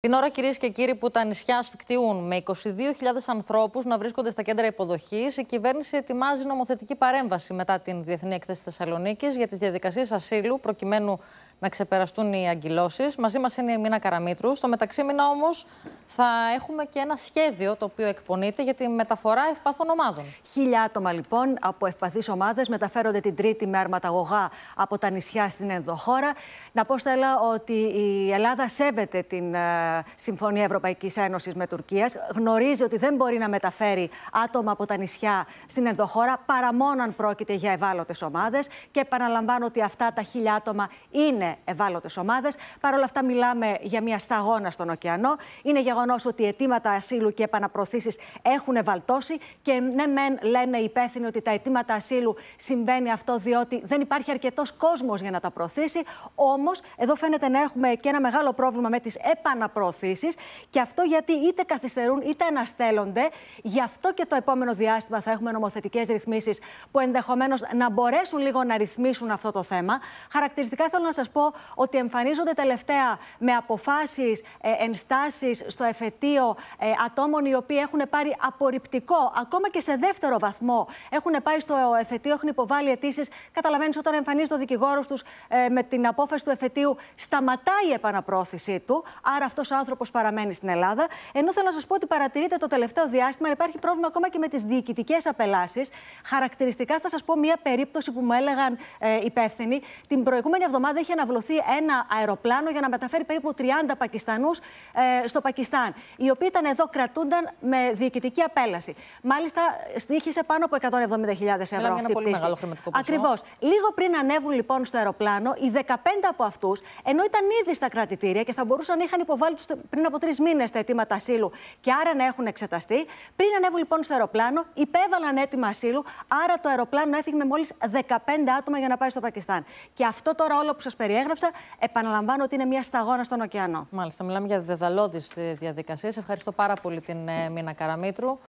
Την ώρα, κυρίες και κύριοι, που τα νησιά ασφικτιούν με 22.000 ανθρώπους να βρίσκονται στα κέντρα υποδοχής, η κυβέρνηση ετοιμάζει νομοθετική παρέμβαση μετά την Διεθνή Έκθεση Θεσσαλονίκης για τις διαδικασίες ασύλου, προκειμένου να ξεπεραστούν οι αγκυλώσεις. Μαζί μας είναι η Μίνα Καραμίτρου. Στο μεταξύ μήνα όμως θα έχουμε και ένα σχέδιο το οποίο εκπονείται για τη μεταφορά ευπαθών ομάδων. Χίλια άτομα λοιπόν από ευπαθείς ομάδες μεταφέρονται την Τρίτη με αρματαγωγά από τα νησιά στην ενδοχώρα. Να πω, Στέλλα, ότι η Ελλάδα σέβεται την uh, Συμφωνία Ευρωπαϊκής Ένωσης με Τουρκία. Γνωρίζει ότι δεν μπορεί να μεταφέρει άτομα από τα νησιά στην ενδοχώρα παρά μόνο αν πρόκειται για ευάλωτες ομάδες. Και επαναλαμβάνω ότι αυτά τα χίλια άτομα είναι ευάλωτες ομάδες. Παρ' όλα αυτά, μιλάμε για μια σταγόνα στον ωκεανό. Είναι γεγονός ότι αιτήματα ασύλου και επαναπροωθήσεις έχουν ευαλτώσει. Και ναι, μεν λένε οι υπεύθυνοι ότι τα αιτήματα ασύλου συμβαίνει αυτό διότι δεν υπάρχει αρκετός κόσμος για να τα προωθήσει. Όμως, εδώ φαίνεται να έχουμε και ένα μεγάλο πρόβλημα με τις επαναπροωθήσεις. Και αυτό γιατί είτε καθυστερούν είτε αναστέλλονται. Γι' αυτό και το επόμενο διάστημα θα έχουμε νομοθετικές ρυθμίσεις που ενδεχομένως να μπορέσουν λίγο να ρυθμίσουν αυτό το θέμα. Χαρακτηριστικά θέλω να σας πω ότι εμφανίζονται τελευταία με αποφάσεις, ε, ενστάσεις στο εφετείο ε, ατόμων οι οποίοι έχουν πάρει απορριπτικό, ακόμα και σε δεύτερο βαθμό. Έχουν πάει στο εφετείο, έχουν υποβάλει αιτήσεις. Καταλαβαίνεις όταν εμφανίζει το δικηγόρος τους ε, με την απόφαση του εφετείου, σταματάει η επαναπρόθεσή του. Άρα αυτός ο άνθρωπος παραμένει στην Ελλάδα. Ενώ θέλω να σας πω ότι παρατηρείτε το τελευταίο διάστημα υπάρχει πρόβλημα ακόμα και με τις διοικητικές απελάσεις. Χαρακτηριστικά θα σας πω μία περίπτωση που μου έλεγαν ε, υπεύθυνοι. Την προηγούμενη εβδομάδα είχε αναβλωθεί ένα αεροπλάνο για να μεταφέρει περίπου 30 Πακιστανούς ε, στο Πακιστάν, οι οποίοι ήταν εδώ, κρατούνταν με διοικητική απέλαση. Μάλιστα, στήχησε πάνω από 170.000 ευρώ αυτή η πολύ μεγάλο χρηματικό ποσό. Ακριβώς. Λίγο πριν ανέβουν λοιπόν στο αεροπλάνο, οι 15 από αυτούς, ενώ ήταν ήδη στα κρατητήρια και θα μπορούσαν να είχαν υποβάλει πριν από τρεις μήνες τα αιτήματα ασύλου και άρα να έχουν εξεταστεί, πριν ανέβουν λοιπόν στο αεροπλάνο, υπέβαλαν έτοιμα ασύλου, άρα το αεροπλάνο έφυγε με μόλις 15 άτομα για να πάει στο Πακιστάν. Και αυτό τώρα όλο που σας περιέχει περιέγραψα. Επαναλαμβάνω ότι είναι μια σταγόνα στον ωκεανό. Μάλιστα, μιλάμε για δεδαλώδεις διαδικασίες. Ευχαριστώ πάρα πολύ την ε, Μίνα Καραμίτρου.